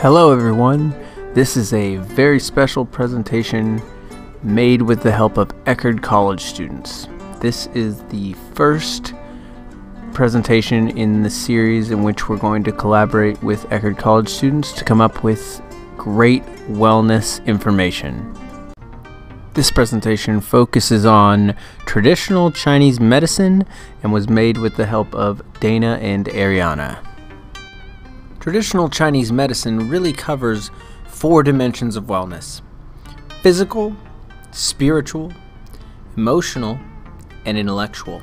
Hello, everyone. This is a very special presentation made with the help of Eckerd College students. This is the first presentation in the series in which we're going to collaborate with Eckerd College students to come up with great wellness information. This presentation focuses on traditional Chinese medicine and was made with the help of Dana and Ariana. Traditional Chinese medicine really covers four dimensions of wellness physical, spiritual, emotional, and intellectual.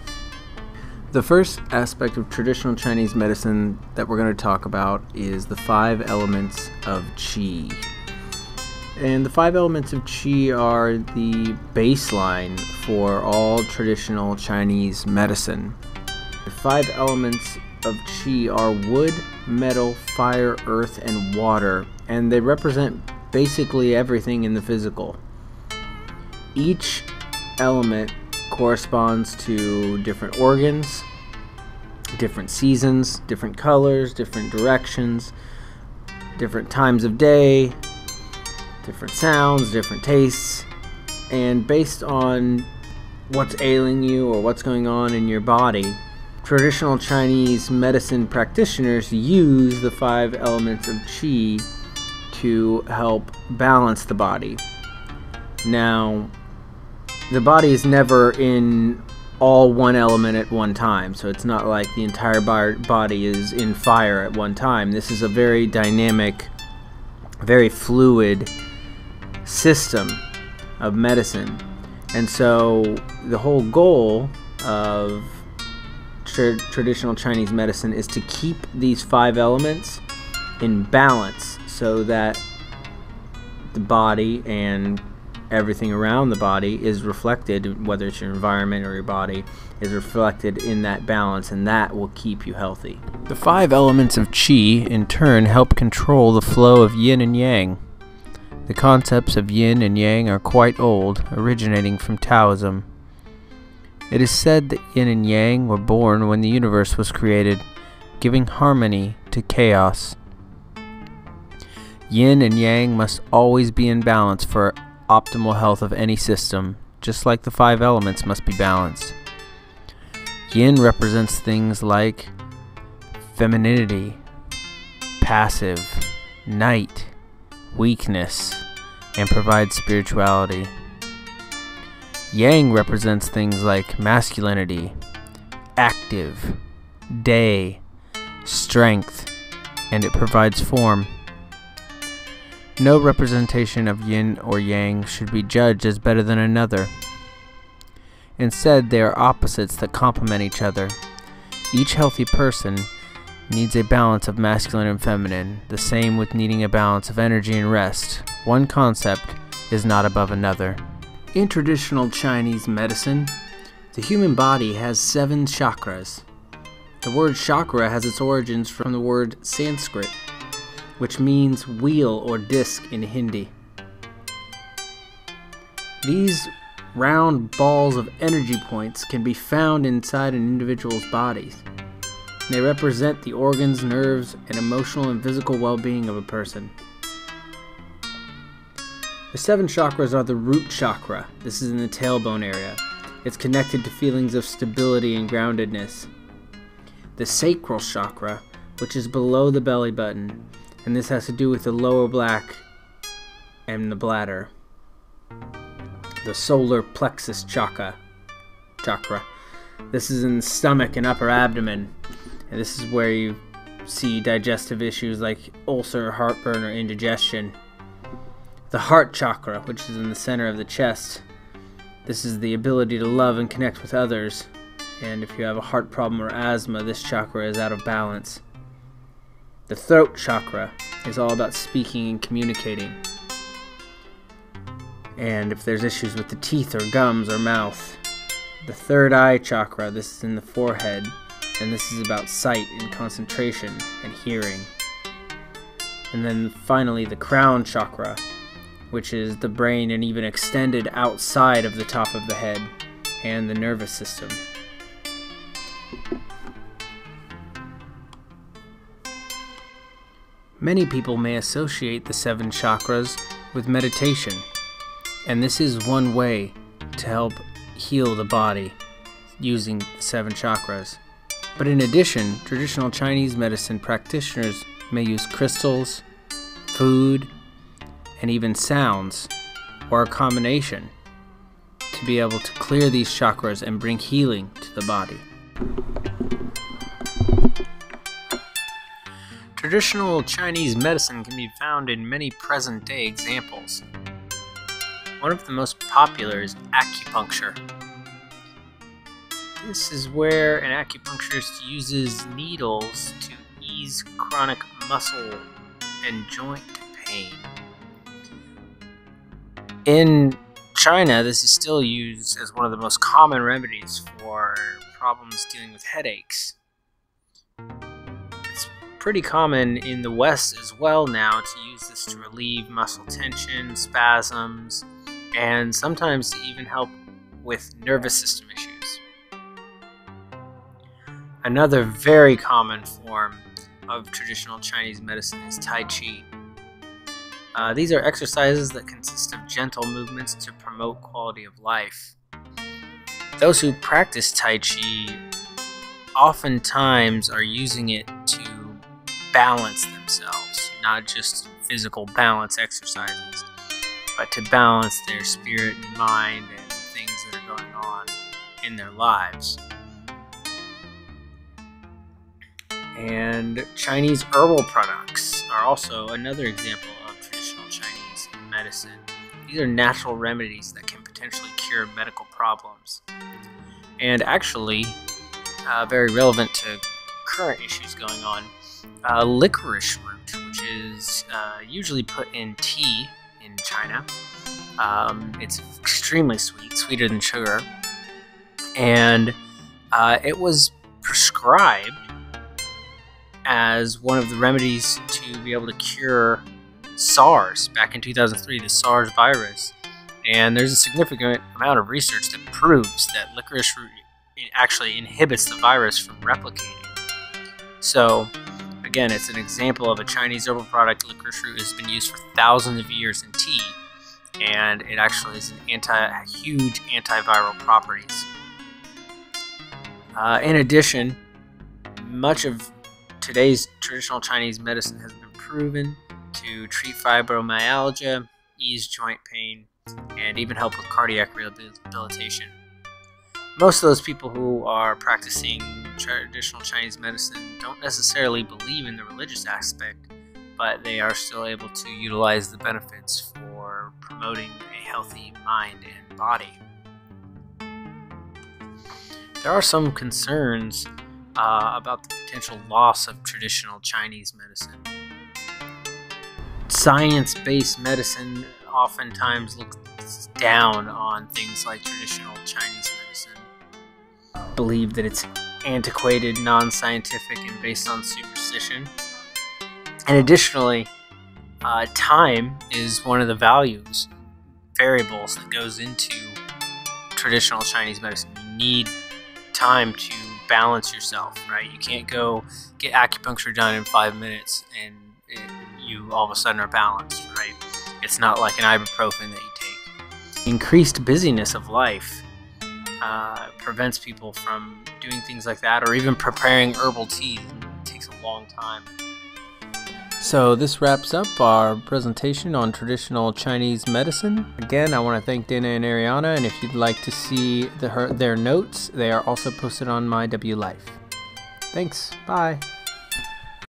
The first aspect of traditional Chinese medicine that we're going to talk about is the five elements of qi. And the five elements of qi are the baseline for all traditional Chinese medicine. The five elements of chi are wood, metal, fire, earth, and water, and they represent basically everything in the physical. Each element corresponds to different organs, different seasons, different colors, different directions, different times of day, different sounds, different tastes, and based on what's ailing you or what's going on in your body, traditional Chinese medicine practitioners use the five elements of qi to help balance the body. Now, the body is never in all one element at one time, so it's not like the entire body is in fire at one time. This is a very dynamic, very fluid system of medicine. And so the whole goal of tra- traditional Chinese medicine is to keep these five elements in balance so that the body and everything around the body is reflected, whether it's your environment or your body, is reflected in that balance, and that will keep you healthy. The five elements of qi, in turn, help control the flow of yin and yang. The concepts of yin and yang are quite old, originating from Taoism. It is said that yin and yang were born when the universe was created, giving harmony to chaos. Yin and yang must always be in balance for optimal health of any system, just like the five elements must be balanced. Yin represents things like femininity, passive, night, weakness, and provides spirituality. Yang represents things like masculinity, active, day, strength, and it provides form. No representation of yin or yang should be judged as better than another. Instead, they are opposites that complement each other. Each healthy person needs a balance of masculine and feminine, the same with needing a balance of energy and rest. One concept is not above another. In traditional Chinese medicine, the human body has seven chakras. The word chakra has its origins from the word Sanskrit, which means wheel or disc in Hindi. These round balls of energy points can be found inside an individual's body. They represent the organs, nerves, and emotional and physical well being of a person. The seven chakras are the root chakra. This is in the tailbone area. It's connected to feelings of stability and groundedness. The sacral chakra, which is below the belly button, and this has to do with the lower back and the bladder. The solar plexus chakra. Chakra. This is in the stomach and upper abdomen. And this is where you see digestive issues like ulcer, heartburn, or indigestion. The heart chakra, which is in the center of the chest. This is the ability to love and connect with others. And if you have a heart problem or asthma, this chakra is out of balance. The throat chakra is all about speaking and communicating. And if there's issues with the teeth or gums or mouth, the third eye chakra, this is in the forehead, and this is about sight and concentration and hearing. And then finally, the crown chakra, which is the brain and even extended outside of the top of the head and the nervous system. Many people may associate the seven chakras with meditation, and this is one way to help heal the body using the seven chakras. But in addition, traditional Chinese medicine practitioners may use crystals, food, and even sounds, or a combination, to be able to clear these chakras and bring healing to the body. Traditional Chinese medicine can be found in many present day examples. One of the most popular is acupuncture. This is where an acupuncturist uses needles to ease chronic muscle and joint pain. In China, this is still used as one of the most common remedies for problems dealing with headaches. It's pretty common in the West as well now to use this to relieve muscle tension, spasms, and sometimes to even help with nervous system issues. Another very common form of traditional Chinese medicine is Tai Chi. Uh, these are exercises that consist of gentle movements to promote quality of life. Those who practice Tai Chi oftentimes are using it to balance themselves, not just physical balance exercises, but to balance their spirit and mind and things that are going on in their lives. And Chinese herbal products are also another example medicine. These are natural remedies that can potentially cure medical problems. And actually, uh, very relevant to current issues going on, uh, licorice root, which is uh, usually put in tea in China. Um, it's extremely sweet, sweeter than sugar. And uh, it was prescribed as one of the remedies to be able to cure SARS back in 2003, the SARS virus. And there's a significant amount of research that proves that licorice root actually inhibits the virus from replicating. So, again, it's an example of a Chinese herbal product. Licorice root has been used for thousands of years in tea, and it actually has an anti, huge antiviral properties. Uh, in addition, much of today's traditional Chinese medicine has been proven to treat fibromyalgia, ease joint pain, and even help with cardiac rehabilitation. Most of those people who are practicing traditional Chinese medicine don't necessarily believe in the religious aspect, but they are still able to utilize the benefits for promoting a healthy mind and body. There are some concerns uh, about the potential loss of traditional Chinese medicine. Science based medicine oftentimes looks down on things like traditional Chinese medicine, believe that it's antiquated, non scientific, and based on superstition. And additionally, uh, time is one of the values, variables that goes into traditional Chinese medicine. You need time to balance yourself, right? You can't go get acupuncture done in five minutes and it, you all of a sudden are balanced, right? It's not like an ibuprofen that you take. Increased busyness of life uh, prevents people from doing things like that or even preparing herbal tea. It takes a long time. So this wraps up our presentation on traditional Chinese medicine. Again, I want to thank Dana and Ariana, and if you'd like to see the, her, their notes, they are also posted on my W Life. Thanks. Bye.